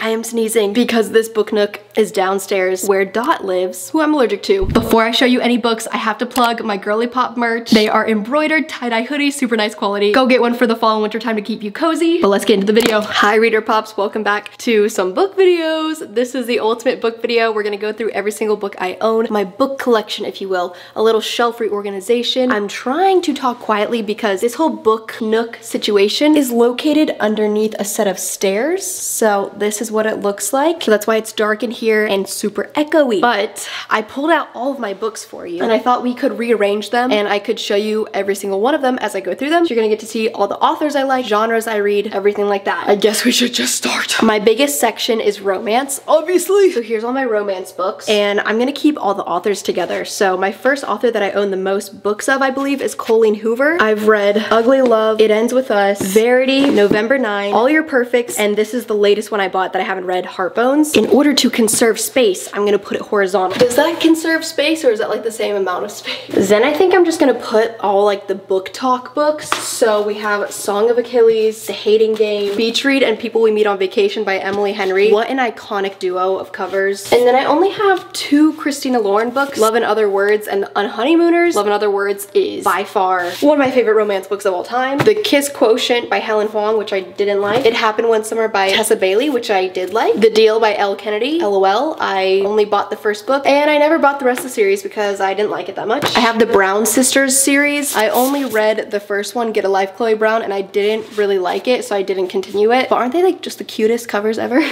I am sneezing because this book nook is downstairs where Dot lives, who I'm allergic to. Before I show you any books, I have to plug my Girly Pop merch. They are embroidered tie-dye hoodies, super nice quality. Go get one for the fall and winter time to keep you cozy. But let's get into the video. Hi Reader Pops, welcome back to some book videos. This is the ultimate book video. We're gonna go through every single book I own, my book collection, if you will, a little shelf reorganization. I'm trying to talk quietly because this whole book nook situation is located underneath a set of stairs. So this is what it looks like. So that's why it's dark in here and super echoey. But I pulled out all of my books for you and I thought we could rearrange them and I could show you every single one of them as I go through them. So you're gonna get to see all the authors I like, genres I read, everything like that. I guess we should just start. My biggest section is romance, obviously. So here's all my romance books and I'm gonna keep all the authors together. So my first author that I own the most books of, I believe, is Colleen Hoover. I've read Ugly Love, It Ends With Us, Verity, November 9, All Your Perfects, and this is the latest one I bought that I haven't read, Heartbones. In order to conserve space, I'm gonna put it horizontal. Does that conserve space or is that like the same amount of space? Then I think I'm just gonna put all like the BookTok books. So we have Song of Achilles, The Hating Game, Beach Read, and People We Meet on Vacation by Emily Henry. What an iconic duo of covers. And then I only have two Christina Lauren books, Love in Other Words and Unhoneymooners. Love in Other Words is by far one of my favorite romance books of all time. The Kiss Quotient by Helen Hoang, which I didn't like. It Happened One Summer by Tessa Bailey, which I did like. The Deal by Elle Kennedy, LOL. I only bought the first book and I never bought the rest of the series because I didn't like it that much. I have the Brown Sisters series. I only read the first one, Get a Life Chloe Brown, and I didn't really like it, so I didn't continue it. But aren't they like just the cutest covers ever?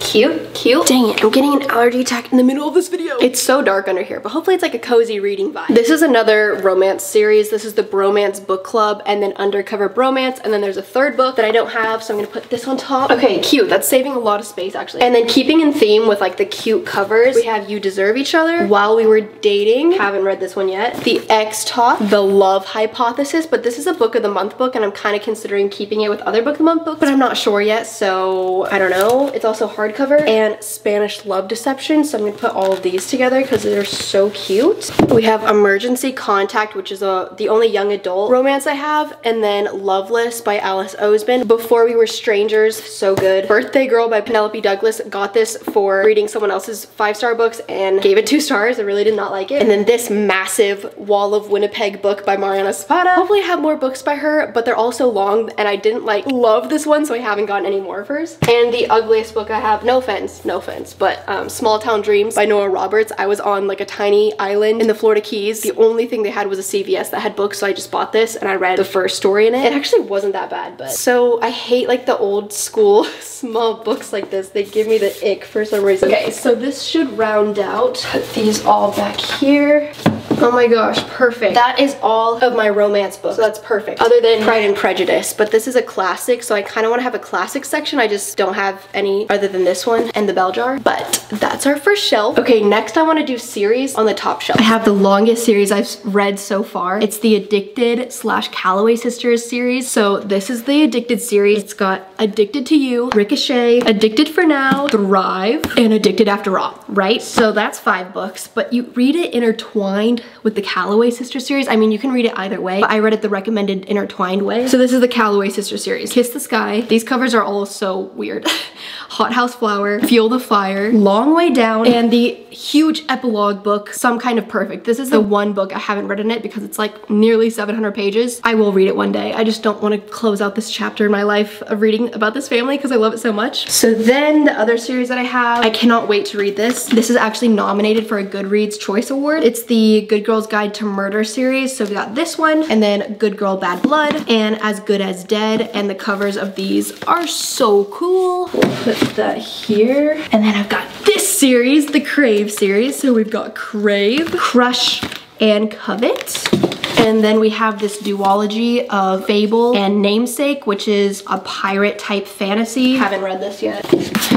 cute, cute. Dang it, I'm getting an allergy attack in the middle of this video. It's so dark under here, but hopefully it's like a cozy reading vibe. This is another romance series. This is the Bromance Book Club and then Undercover Bromance. And then there's a third book that I don't have, so I'm gonna put this on top. Okay, cute. That's saving a lot of space actually. And then keeping in theme with like the cute covers, we have You Deserve Each Other, While We Were Dating. Haven't read this one yet. The Ex Talk, The Love Hypothesis, but this is a book of the month book and I'm kind of considering keeping it with other book of the month books, but I'm not sure yet, so I don't know. It's also hardcover and Spanish Love Deception, so I'm gonna put all of these together because they're so cute. We have Emergency Contact, which is a the only young adult romance I have, and then Loveless by Alice Oseman. Before We Were Strangers, so good. Birthday Girl by Penelope Douglas, got this for reading someone else's five-star books and gave it two stars. I really did not like it. And then this massive Wall of Winnipeg book by Mariana Zapata. Hopefully I have more books by her, but they're all so long and I didn't like love this one, so I haven't gotten any more of hers. And the ugliest book I have, no offense, no offense, but um, Small Town Dreams by Nora Roberts. I was on like a tiny island in the Florida Keys. The only thing they had was a CVS that had books, so I just bought this and I read the first story in it. It actually wasn't that bad, but so I hate like the old school small books like this. They give me the ick for some reason. Okay, so this should round out. Put these all back here. Oh my gosh, perfect. That is all of my romance books, so that's perfect. Other than Pride and Prejudice, but this is a classic, so I kind of want to have a classic section. I just don't have any other than this one and the bell jar, but that's our first shelf. Okay, next I want to do series on the top shelf. I have the longest series I've read so far. It's the Addicted slash Calloway Sisters series. So this is the Addicted series. It's got Addicted to You, Ricochet, Addicted for Now, Thrive, and Addicted After All, right? So that's five books, but you read it intertwined with the Calloway Sister series. I mean, you can read it either way, but I read it the recommended intertwined way. So this is the Calloway Sister series. Kiss the Sky. These covers are all so weird. Hot House Flower, Fuel the Fire, Long Way Down, and the huge epilogue book, Some Kind of Perfect. This is the one book I haven't read in it because it's like nearly 700 pages. I will read it one day. I just don't want to close out this chapter in my life of reading about this family because I love it so much. So then the other series that I have, I cannot wait to read this. This is actually nominated for a Goodreads Choice Award. It's the Good Girl's Guide to Murder series. So we got this one and then Good Girl Bad Blood and As Good as Dead. And the covers of these are so cool. We'll put that here. And then I've got this series, the Crave series. So we've got Crave, Crush, and Covet. And then we have this duology of Fable and Namesake, which is a pirate type fantasy. Haven't read this yet.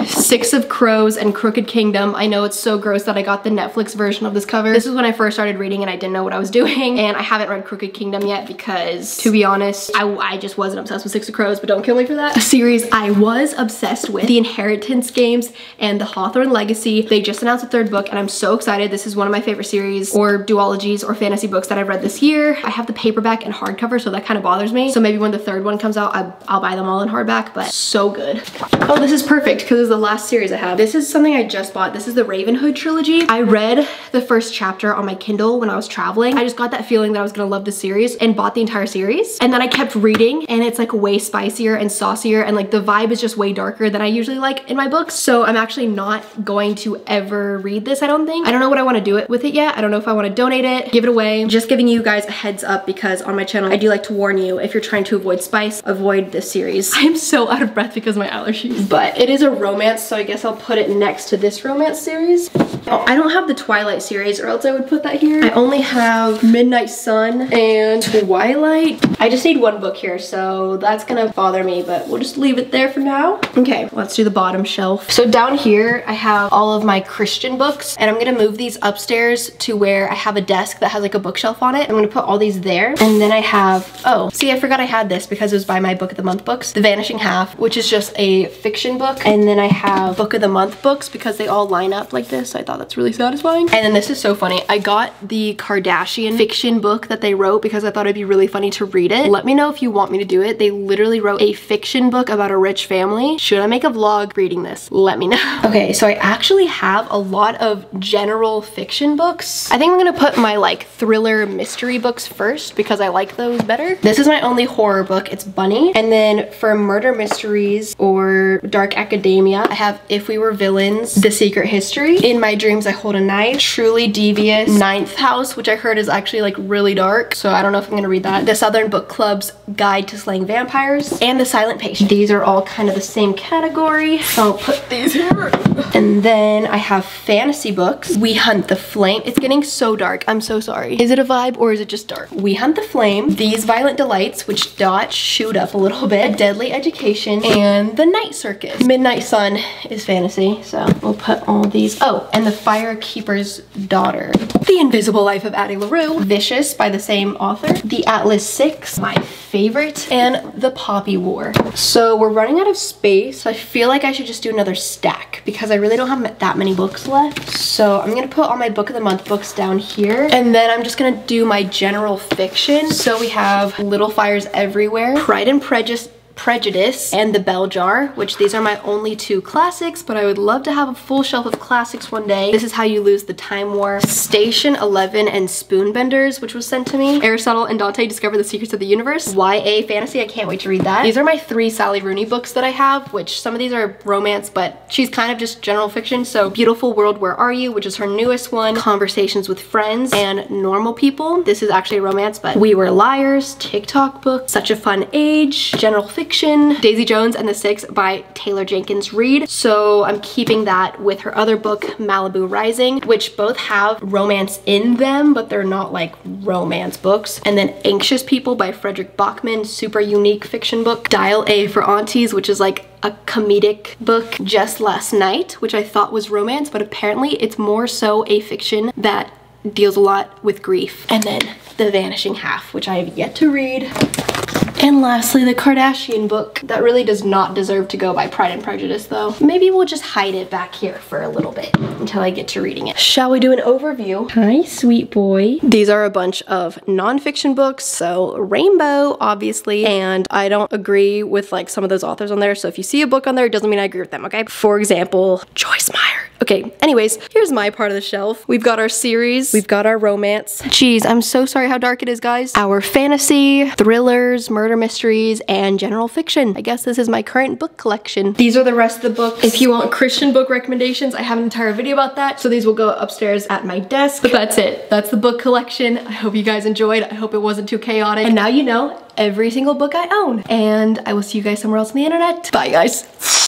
Six of Crows and Crooked Kingdom. I know it's so gross that I got the Netflix version of this cover. This is when I first started reading and I didn't know what I was doing. And I haven't read Crooked Kingdom yet because, to be honest, I, I just wasn't obsessed with Six of Crows, but don't kill me for that. A series I was obsessed with, The Inheritance Games and The Hawthorne Legacy. They just announced a third book and I'm so excited. This is one of my favorite series or duologies or fantasy books that I've read this year. I have the paperback and hardcover, so that kind of bothers me. So maybe when the third one comes out, I, I'll buy them all in hardback, but so good. Oh, this is perfect because it's the last series I have. This is something I just bought. This is the Ravenhood trilogy. I read the first chapter on my Kindle when I was traveling. I just got that feeling that I was gonna love the series and bought the entire series. And then I kept reading and it's like way spicier and saucier and like the vibe is just way darker than I usually like in my books. So I'm actually not going to ever read this, I don't think. I don't know what I wanna do it with it yet. I don't know if I wanna donate it, give it away. Just giving you guys a heads up because on my channel, I do like to warn you if you're trying to avoid spice, avoid this series. I am so out of breath because of my allergies. But it is a romance, so I guess I'll put it next to this romance series. Oh, I don't have the Twilight series or else I would put that here. I only have Midnight Sun and Twilight. I just need one book here, so that's gonna bother me, but we'll just leave it there for now. Okay, let's do the bottom shelf. So down here, I have all of my Christian books, and I'm gonna move these upstairs to where I have a desk that has like a bookshelf on it. I'm gonna put all these there. And then I have, oh, see, I forgot I had this because it was by my Book of the Month books. The Vanishing Half, which is just a fiction book. And then I have Book of the Month books because they all line up like this. I thought that's really satisfying. And then this is so funny. I got the Kardashian fiction book that they wrote because I thought it'd be really funny to read it. Let me know if you want me to do it. They literally wrote a fiction book about a rich family. Should I make a vlog reading this? Let me know. Okay, so I actually have a lot of general fiction books. I think I'm gonna put my like thriller mystery books first because I like those better. This is my only horror book. It's Bunny. And then for murder mysteries or dark academia, I have If We Were Villains, The Secret History. In My Dreams, I Hold a Knife. Truly Devious, Ninth House, which I heard is actually like really dark. So I don't know if I'm gonna read that. The Southern Book Club's Guide to Slaying Vampires and The Silent Patient. These are all kind of the same category. So I'll put these here. And then I have fantasy books. We Hunt the Flame. It's getting so dark. I'm so sorry. Is it a vibe or is it just dark? We Hunt the Flame. These Violent Delights, which dot shoot up a little bit. Deadly Education and The Night Circus. Midnight Sun is fantasy. So we'll put all these. Oh, and The Fire Keeper's Daughter. The Invisible Life of Addie LaRue. Vicious by the same author. The Atlas Six, my favorite. And The Poppy War. So we're running out of space. So I feel like I should just do another stack because I really don't have that many books left. So I'm gonna put all my book of the month books down here. And then I'm just gonna do my general fiction. So we have Little Fires Everywhere, Pride and Prejudice, Prejudice and The Bell Jar, which these are my only two classics, but I would love to have a full shelf of classics one day. This is How You Lose the Time War, Station 11 and Spoonbenders, which was sent to me. Aristotle and Dante Discover the Secrets of the Universe. YA Fantasy, I can't wait to read that. These are my three Sally Rooney books that I have, which some of these are romance, but she's kind of just general fiction. So Beautiful World, Where Are You, which is her newest one, Conversations with Friends, and Normal People. This is actually a romance, but We Were Liars, TikTok book, Such a Fun Age, general fiction, fiction, Daisy Jones and the Six by Taylor Jenkins Reid. So I'm keeping that with her other book, Malibu Rising, which both have romance in them, but they're not like romance books. And then Anxious People by Fredrik Backman, super unique fiction book. Dial A for Aunties, which is like a comedic book just last night, which I thought was romance, but apparently it's more so a fiction that deals a lot with grief. And then The Vanishing Half, which I have yet to read. And lastly, the Kardashian book that really does not deserve to go by Pride and Prejudice though. Maybe we'll just hide it back here for a little bit until I get to reading it. Shall we do an overview? Hi, sweet boy. These are a bunch of nonfiction books, so Rainbow, obviously, and I don't agree with like some of those authors on there, so if you see a book on there, it doesn't mean I agree with them, okay? For example, Joyce Meyer. Okay, anyways, here's my part of the shelf. We've got our series, we've got our romance. Jeez, I'm so sorry how dark it is, guys. Our fantasy, thrillers, murder mysteries, and general fiction. I guess this is my current book collection. These are the rest of the books. If you want Christian book recommendations, I have an entire video about that, so these will go upstairs at my desk. But that's it. That's the book collection. I hope you guys enjoyed. I hope it wasn't too chaotic. And now you know every single book I own. And I will see you guys somewhere else on the internet. Bye, guys.